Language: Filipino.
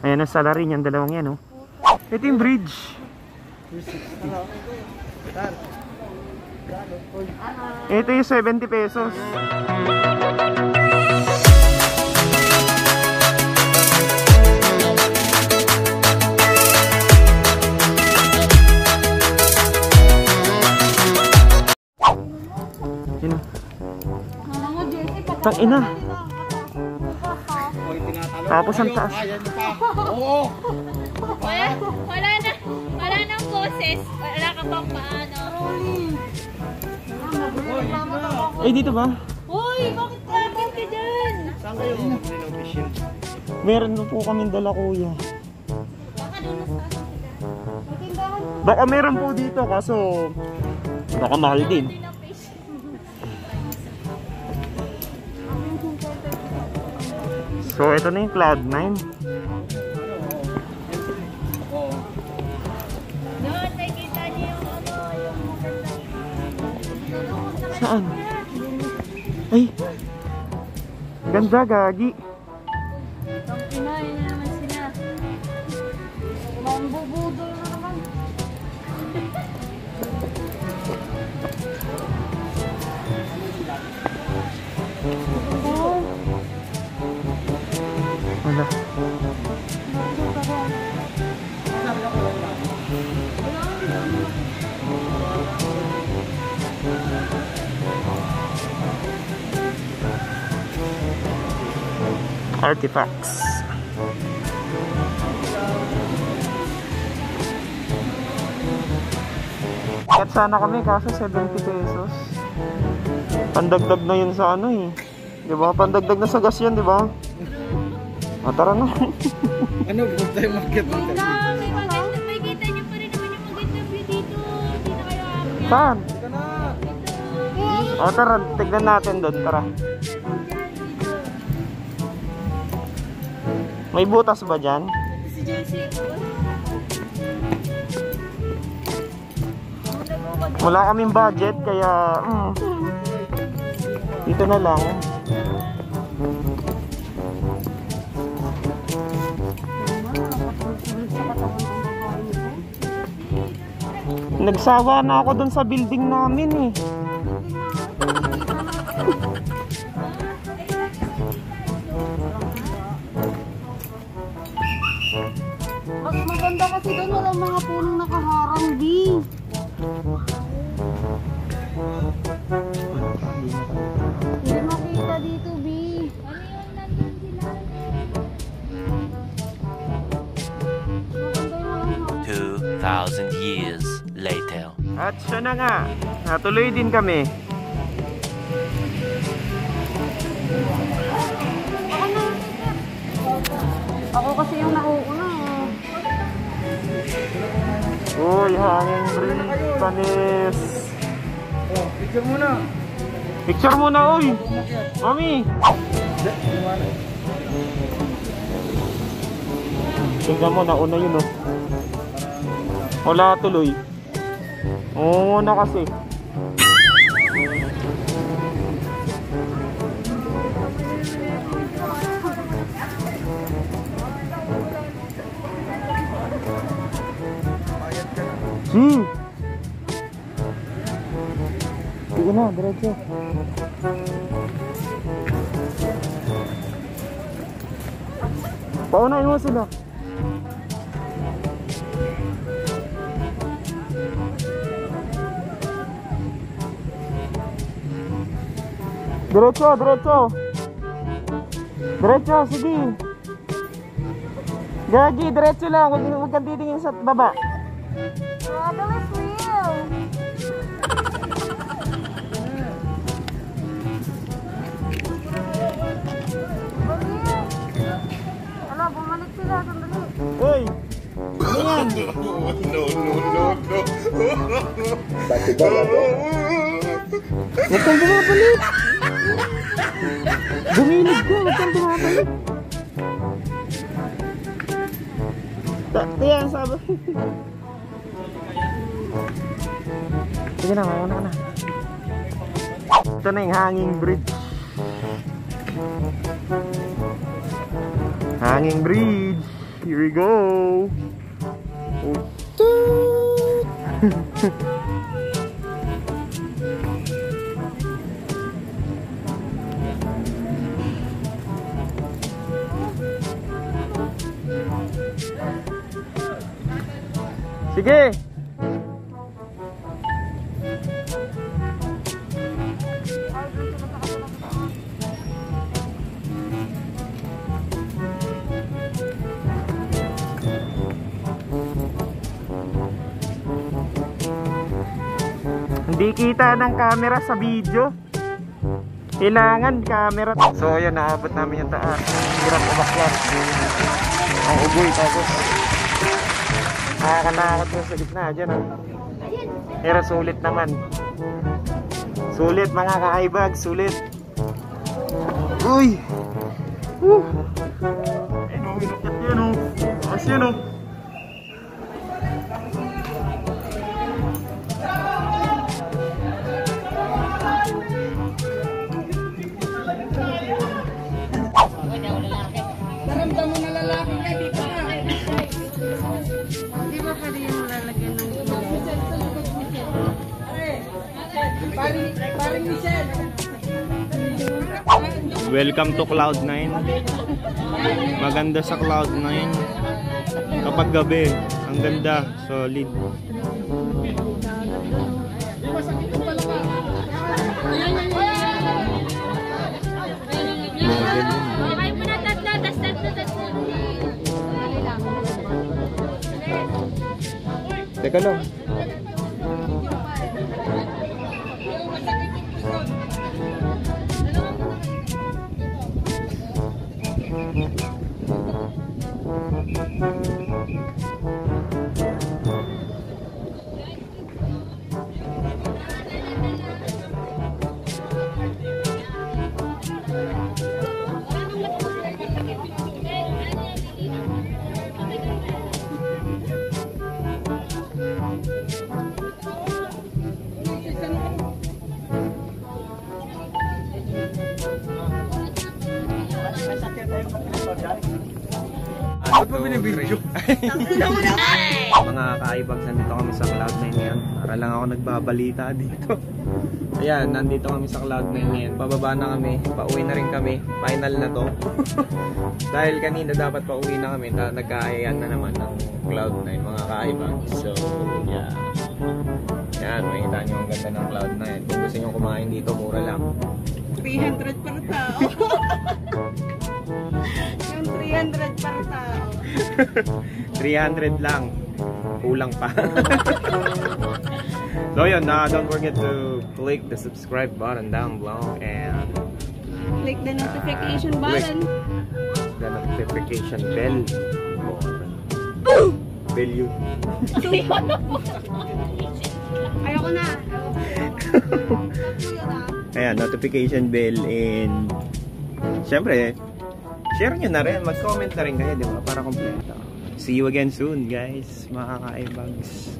Ayan ang salary niyan, dalawang yan, oh. Ito yung bridge. Ito yung 70 pesos. Pag Tang ina. Tapos ang taas. Wala, wala na, wala nang boses. Wala ka pang paano. Eh, dito ba? Uy, bakit bakit ka dyan? Meron na po kami dala kuya. Baka doon sa. Baka meron po dito kaso baka mahal din. So ito na yung Cloud9. Doon, nakikita niyo yung ano, yung maganda. Saan? Ay! Ganda gagi. Artifacts. Kat sana kami kaso 70 pesos. Pandagdag na yun sa ano eh. Di ba? Pandagdag na sa gas yan, di ba? Ah, tara na. Ano, huwag tayo market ng May maganda, may kita niyo pa rin naman yung maganda view dito. Na kayo aakyat. Saan? Dito. O tara, tignan natin doon, tara. May butas ba dyan? Si. Wala kaming budget, kaya... Mm, dito na lang. Nagsawa na ako doon sa building namin eh. Mas maganda kasi doon walang mga punong nakaharang, di. Hindi makita dito, yung walang 2,000 years later. At siya na nga, natuloy din kami. Ako kasi yung nauuna. Uy, hangin breeze, panis. Oh, picture muna. Picture muna, uy! Mami! Tingnan mo, nauna yun, oh. Wala tuloy. Oo na kasi. Hmm. Sige na, diretso. Paunahin mo sila. Diretso, diretso. Diretso, sige. Gagi, diretso lang. Huwag kang titingin sa baba. Ano yan? Huwag kang bumabalik. Bumilig ka, huwag kang bumabalik. Tiyan, sabi. Sige na, mauna ka na. Ito na yung hanging bridge. Hanging bridge. Here we go. Sige. Hindi kita ng camera sa video. Kailangan camera. So ayun, naabot namin yung taas. Hirap umakyat. Ang ugoy tapos Nakakanakot mo sa gitna dyan ah. Pero sulit naman. Sulit mga kakaibag, sulit. Uy! Woo! Ayun o, inukit yan o. As yan o. Welcome to Cloud9. Maganda sa Cloud9. Kapag gabi, ang ganda, solid. Model yun. Kaya Mm-hmm. Ba't mo binibidyo? Mga kaibags, nandito kami sa Cloud9 ngayon. Para lang ako nagbabalita dito. Ayan, nandito kami sa Cloud9 ngayon. Pababa na kami, pauwi na rin kami. Final na to. Dahil kanina dapat pauwi na kami, na nagkaayan na naman ng Cloud9 mga kaibags. So, yeah. Yan, makita nyo ang ganda ng Cloud9. Kung gusto nyo kumain dito, mura lang. 300 per tao. yung 300 per tao. 300 lang. Kulang pa. so yun, uh, don't forget to click the subscribe button down below and Click the notification Click. button. the notification bell. Bell yun. Ayoko na. Ayan, notification bell and syempre, share nyo na rin. Mag-comment na rin kayo, di ba? Para kompleto. See you again soon, guys. Mga kakaibags.